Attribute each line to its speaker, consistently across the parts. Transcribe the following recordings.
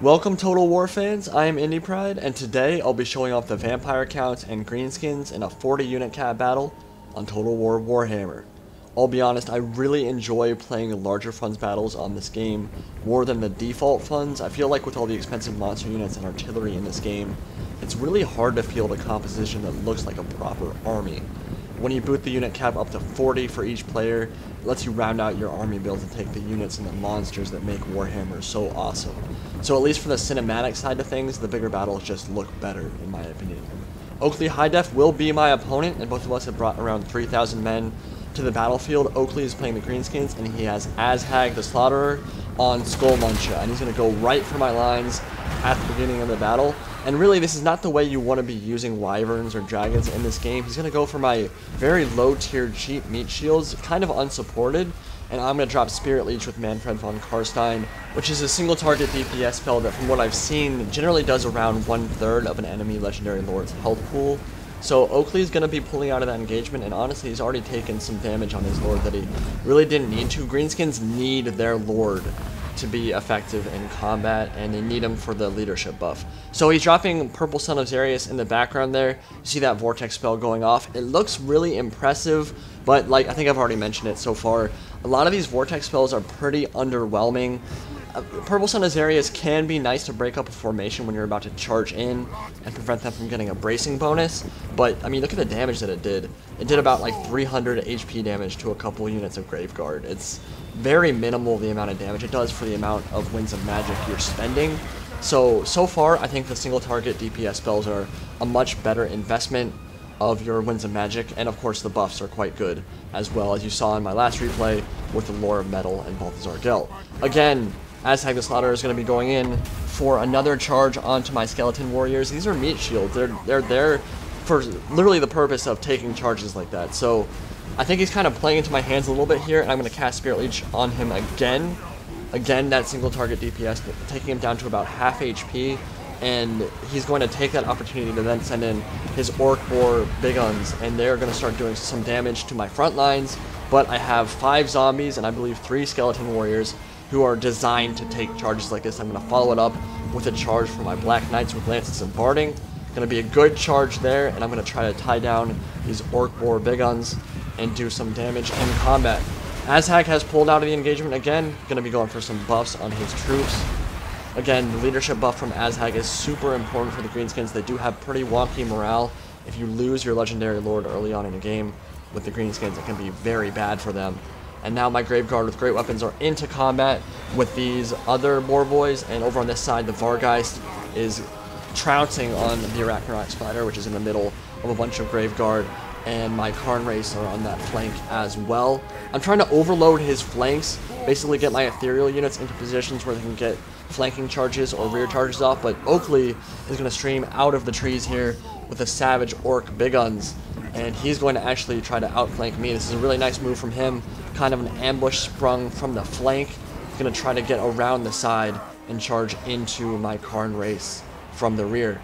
Speaker 1: Welcome Total War fans, I am Indie Pride, and today I'll be showing off the vampire counts and greenskins in a 40 unit cap battle on Total War Warhammer. I'll be honest, I really enjoy playing larger funds battles on this game more than the default funds. I feel like with all the expensive monster units and artillery in this game, it's really hard to field a composition that looks like a proper army. When you boot the unit cap up to 40 for each player, it lets you round out your army build and take the units and the monsters that make Warhammer so awesome. So at least for the cinematic side of things, the bigger battles just look better, in my opinion. Oakley High Def will be my opponent, and both of us have brought around 3,000 men to the battlefield. Oakley is playing the Greenskins, and he has Azhag the Slaughterer on Skullmuncha, and he's going to go right for my lines at the beginning of the battle. And really, this is not the way you want to be using wyverns or dragons in this game. He's going to go for my very low-tier cheap meat shields, kind of unsupported. And I'm going to drop Spirit Leech with Mannfred von Carstein, which is a single target DPS spell that, from what I've seen, generally does around one-third of an enemy Legendary Lord's health pool. So Oakley is going to be pulling out of that engagement, and honestly, he's already taken some damage on his Lord that he really didn't need to. Greenskins need their Lord to be effective in combat, and they need him for the leadership buff. So he's dropping Purple Sun of Xarius in the background there. You see that Vortex spell going off. It looks really impressive, but like I think I've already mentioned it so far, a lot of these Vortex spells are pretty underwhelming. Uh, Purple Sun of Xarius can be nice to break up a formation when you're about to charge in and prevent them from getting a bracing bonus, but I mean look at the damage that it did. It did about like 300 HP damage to a couple units of Graveguard. It's very minimal the amount of damage it does for the amount of Winds of Magic you're spending. So, so far I think the single target DPS spells are a much better investment of your Winds of Magic, and of course the buffs are quite good, as well as you saw in my last replay with the Lore of Metal and Balthazar Gelt. Again, Azhag the Slaughter is going to be going in for another charge onto my Skeleton Warriors. These are meat shields. They're, they're there for literally the purpose of taking charges like that. So I think he's kind of playing into my hands a little bit here, and I'm going to cast Spirit Leech on him again. Again, that single target DPS, taking him down to about half HP, and he's going to take that opportunity to then send in his Orc Boar Big Guns, and they're going to start doing some damage to my front lines, but I have five zombies and I believe three Skeleton Warriors who are designed to take charges like this. I'm going to follow it up with a charge for my Black Knights with Lances and Barding. Going to be a good charge there, and I'm going to try to tie down these Orc Boar Big Guns and do some damage in combat. Azhag has pulled out of the engagement again, to be going for some buffs on his troops. Again, the leadership buff from Azhag is super important for the Greenskins. They do have pretty wonky morale. If you lose your Legendary Lord early on in the game with the Greenskins, it can be very bad for them. And now my Graveguard with great weapons are into combat with these other Boar Boys, and over on this side, the Vargheist is trouncing on the Arachnarok Spider, which is in the middle of a bunch of Graveguard and my Cairn Wraiths are on that flank as well. I'm trying to overload his flanks, basically get my ethereal units into positions where they can get flanking charges or rear charges off, but Oakley is going to stream out of the trees here with a Savage Orc Big Guns, and he's going to actually try to outflank me. This is a really nice move from him, kind of an ambush sprung from the flank. He's going to try to get around the side and charge into my Cairn Wraiths from the rear.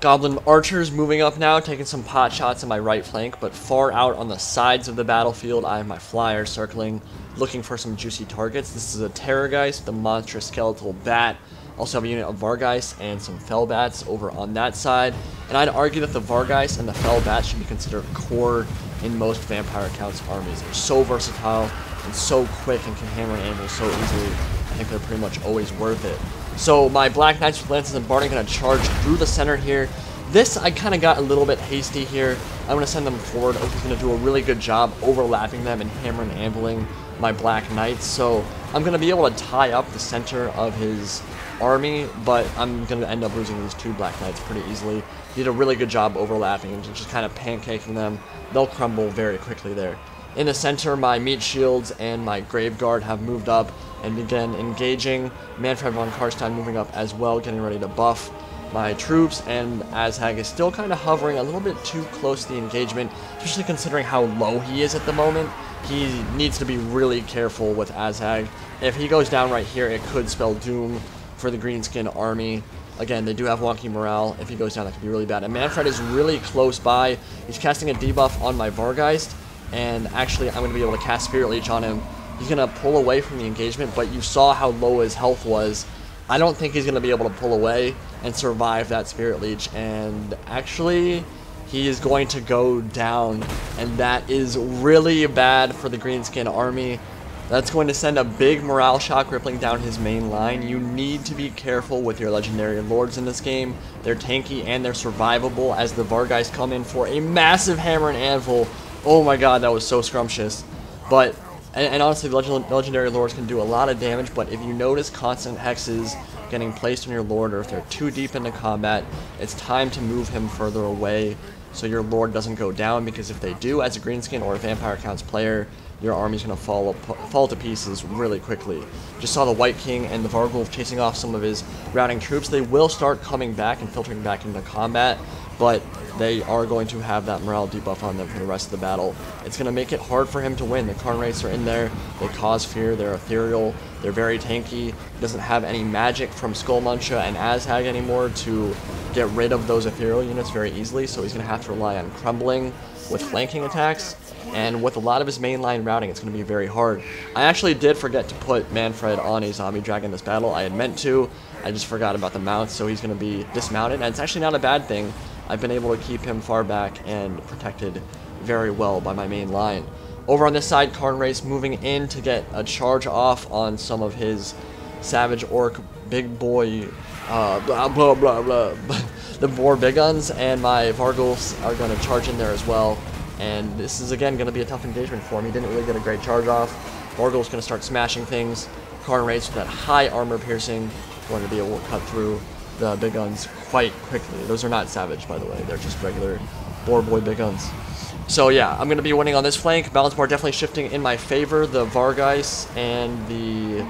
Speaker 1: Goblin archers moving up now, taking some pot shots in my right flank, but far out on the sides of the battlefield, I have my flyer circling, looking for some juicy targets. This is a Terrorgeist, the monstrous skeletal bat. Also have a unit of Vargheist and some Fell Bats over on that side. And I'd argue that the Vargheist and the Fell Bat should be considered core in most Vampire Counts armies. They're so versatile and so quick and can hammer an animals so easily. I think they're pretty much always worth it. So my Black Knights with Lances and Barding going to charge through the center here. This, I kind of got a little bit hasty here. I'm going to send them forward. Oakley's going to do a really good job overlapping them and hammer and ambling my Black Knights. So I'm going to be able to tie up the center of his army, but I'm going to end up losing these two Black Knights pretty easily. He did a really good job overlapping and just kind of pancaking them. They'll crumble very quickly there. In the center, my Meat Shields and my Grave Guard have moved up and begin engaging. Mannfred von Carstein moving up as well, getting ready to buff my troops, and Azhag is still kind of hovering a little bit too close to the engagement, especially considering how low he is at the moment. He needs to be really careful with Azhag. If he goes down right here, it could spell doom for the Greenskin army. Again, they do have wonky morale. If he goes down, that could be really bad. And Mannfred is really close by. He's casting a debuff on my Vargheist, and actually I'm going to be able to cast Spirit Leech on him. He's going to pull away from the engagement, but you saw how low his health was I don't think he's going to be able to pull away and survive that Spirit Leech. And actually, he is going to go down. And that is really bad for the Greenskin army. That's going to send a big morale shock rippling down his main line. You need to be careful with your Legendary Lords in this game. They're tanky and they're survivable as the Vargheist come in for a massive Hammer and Anvil. Oh my god, that was so scrumptious. But and, and honestly, legend, legendary lords can do a lot of damage, but if you notice constant hexes getting placed on your lord, or if they're too deep into combat, it's time to move him further away so your lord doesn't go down, because if they do, as a greenskin or a vampire counts player, your army's going to fall fall to pieces really quickly. Just saw the Wight King and the Varghulf chasing off some of his routing troops. They will start coming back and filtering back into combat, but they are going to have that morale debuff on them for the rest of the battle. It's going to make it hard for him to win. The Cairn are in there. They cause fear. They're ethereal. They're very tanky. He doesn't have any magic from Skullmuncha and Azhag anymore to get rid of those ethereal units very easily, so he's going to have to rely on crumbling with flanking attacks. And with a lot of his mainline routing, it's going to be very hard. I actually did forget to put Mannfred on a zombie dragon this battle. I had meant to. I just forgot about the mount, so he's going to be dismounted. And it's actually not a bad thing I've been able to keep him far back and protected very well by my main line. Over on this side, Wraiths moving in to get a charge off on some of his Savage Orc big boy, uh, blah, blah, blah, blah, the Boar Big Guns, and my Varghulfs are going to charge in there as well. And this is, again, going to be a tough engagement for him. He didn't really get a great charge off. Varghulf's going to start smashing things. Wraiths with that high armor piercing, going to be able to cut through the big guns quite quickly. Those are not Savage, by the way. They're just regular Boar Boy big guns. So yeah, I'm going to be winning on this flank. Balance bar definitely shifting in my favor. The Vargheist and the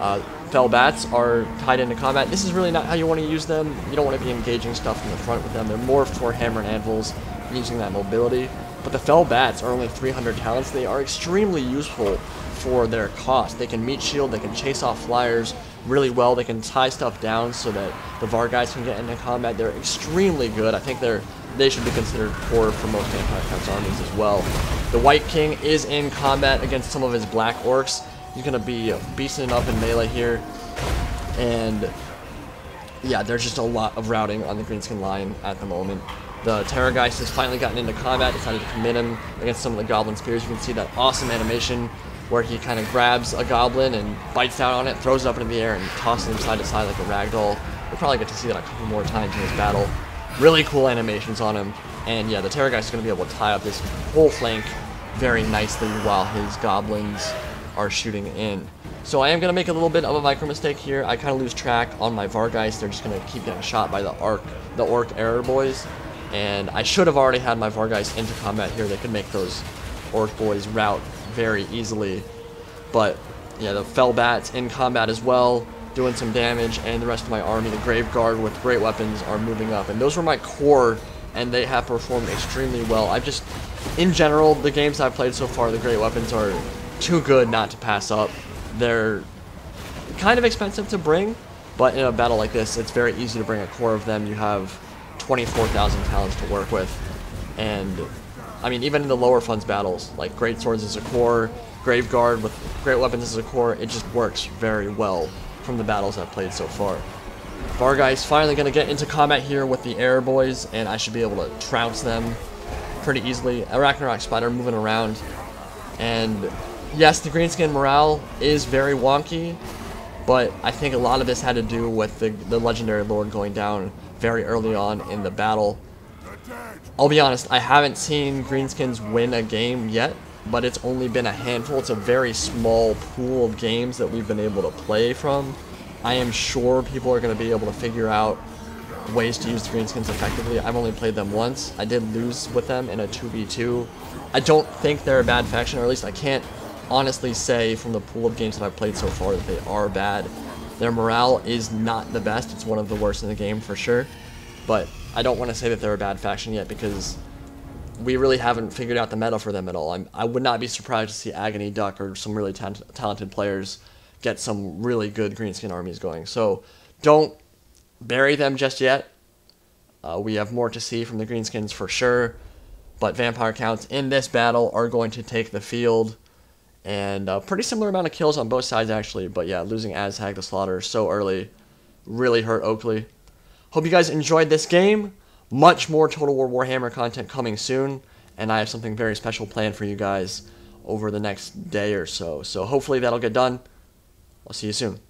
Speaker 1: uh, Fell Bats are tied into combat. This is really not how you want to use them. You don't want to be engaging stuff in the front with them. They're more for hammer and anvils, using that mobility. But the Fell Bats are only 300 talents. They are extremely useful for their cost. They can meat shield, they can chase off flyers, really well. They can tie stuff down so that the Vargheists can get into combat. They're extremely good. I think they're they should be considered core for most anti-counts armies as well. The Wight King is in combat against some of his Black Orcs. He's going to be beasting up in melee here. And yeah, there's just a lot of routing on the Greenskin line at the moment. The Terrorgeist has finally gotten into combat, decided to commit him against some of the Goblin Spears. You can see that awesome animation where he kind of grabs a goblin and bites down on it, throws it up into the air, and tosses him side to side like a ragdoll. We'll probably get to see that a couple more times in this battle. Really cool animations on him. And yeah, the Terrorgeist is going to be able to tie up this whole flank very nicely while his goblins are shooting in. So I am going to make a little bit of a micro mistake here. I kind of lose track on my Vargheist. They're just going to keep getting shot by the Arc, the Orc Arrer Boyz. And I should have already had my Vargheist into combat here. They could make those Orc Boys route very easily. But yeah, the fell Bats in combat as well, doing some damage, and the rest of my army, the Grave Guard with great weapons, are moving up. And those were my core, and they have performed extremely well. I've just, in general, the games I've played so far, the great weapons are too good not to pass up. They're kind of expensive to bring, but in a battle like this, it's very easy to bring a core of them. You have 24,000 talents to work with, and I mean, even in the lower funds battles, like Great Swords as a core, Grave Guard with Great Weapons as a core, it just works very well from the battles I've played so far. Vargheist finally going to get into combat here with the Air Boys, and I should be able to trounce them pretty easily. Arachnarok Spider moving around, and yes, the Greenskin morale is very wonky, but I think a lot of this had to do with the, the Legendary Lord going down very early on in the battle. I'll be honest, I haven't seen Greenskins win a game yet, but it's only been a handful. It's a very small pool of games that we've been able to play from. I am sure people are going to be able to figure out ways to use the Greenskins effectively. I've only played them once. I did lose with them in a 2v2. I don't think they're a bad faction, or at least I can't honestly say from the pool of games that I've played so far that they are bad. Their morale is not the best. It's one of the worst in the game for sure. But I don't want to say that they're a bad faction yet because we really haven't figured out the meta for them at all. I'm, I would not be surprised to see Agony Duck or some really ta talented players get some really good greenskin armies going. So don't bury them just yet. Uh, we have more to see from the greenskins for sure, but vampire counts in this battle are going to take the field, and a pretty similar amount of kills on both sides actually. But yeah, losing Azhag the Slaughter so early really hurt Oakley. Hope you guys enjoyed this game. Much more Total War Warhammer content coming soon, and I have something very special planned for you guys over the next day or so. So hopefully that'll get done. I'll see you soon.